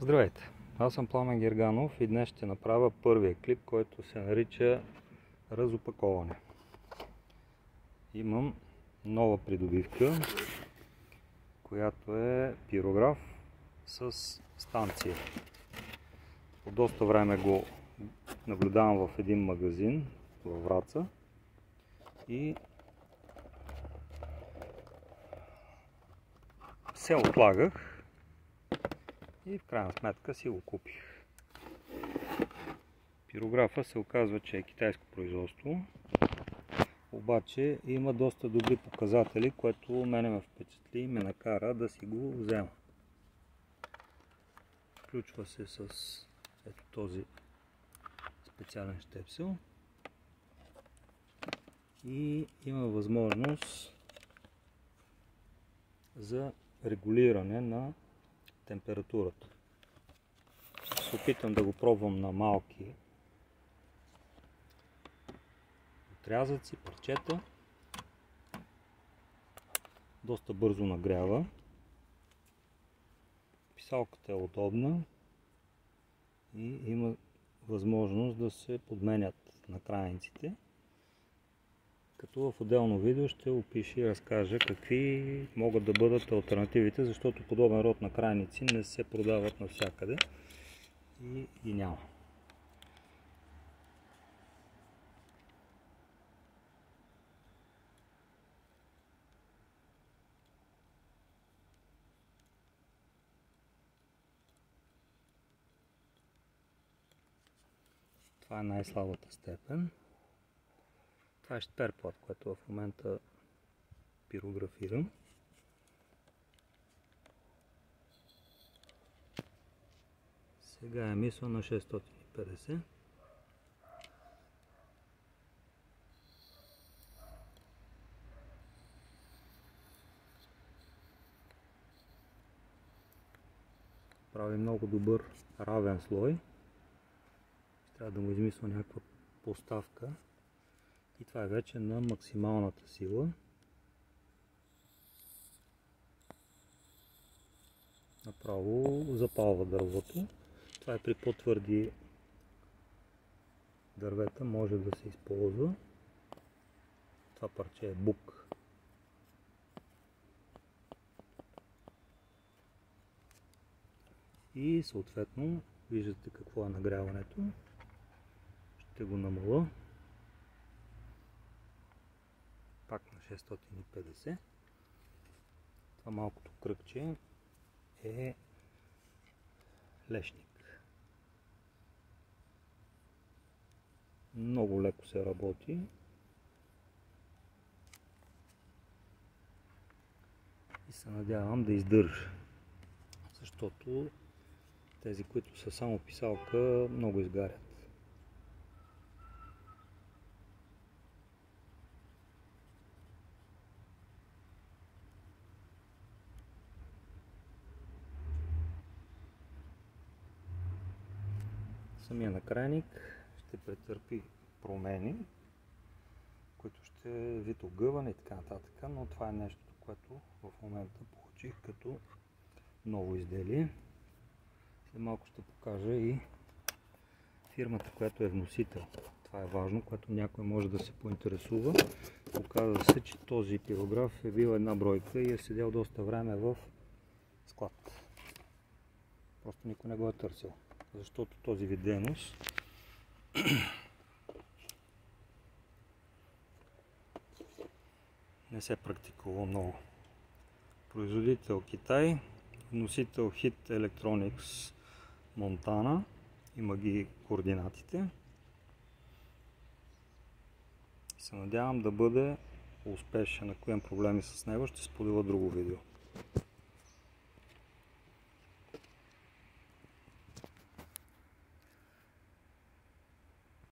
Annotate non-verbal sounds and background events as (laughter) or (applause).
Здравейте! Аз съм Пламен Герганов и днес ще направя първия клип, който се нарича Разопаковане. Имам нова придобивка, която е пирограф с станция. По доста време го наблюдавам в един магазин във Враца и се отлагах и в крайна сметка си го купих. Пирографа се оказва, че е китайско производство, обаче има доста добри показатели, което мене ме впечатли и ме накара да си го взема. Включва се с ето този специален щепсел и има възможност за регулиране на температурата. Се опитам да го пробвам на малки отрязъци, парчета. Доста бързо нагрява. Писалката е удобна и има възможност да се подменят на крайниците като в отделно видео ще опиша и разкажа какви могат да бъдат альтернативите, защото подобен род на крайници не се продават навсякъде и ги няма. Това е най-слабата степен. Това е штерплат, което в момента пирографирам. Сега е мисъл на 650. Прави много добър равен слой. Трябва да му измисля някаква поставка. И това е вече на максималната сила. Направо запалва дървото. Това е при по-твърди дървета, може да се използва. Това парче е бук. И съответно виждате какво е нагряването. Ще го намаля. Пак на 650. Това малкото кръгче е лешник. Много леко се работи. И се надявам да издържа. Защото тези, които са само писалка, много изгарят. Самия накрайник ще претърпи промени, които ще вид огъване и така нататък, но това е нещо, което в момента получих като ново изделие. След малко ще покажа и фирмата, която е вносител. Това е важно, което някой може да се поинтересува. Оказва се, че този пирограф е бил една бройка и е седел доста време в склад. Просто никой не го е търсил защото този вид дейност (clears throat) не се практикува много. Производител Китай, носител Hit Electronics Монтана, има ги координатите. Се надявам да бъде успешен. Ако имам проблеми с него, ще споделя друго видео.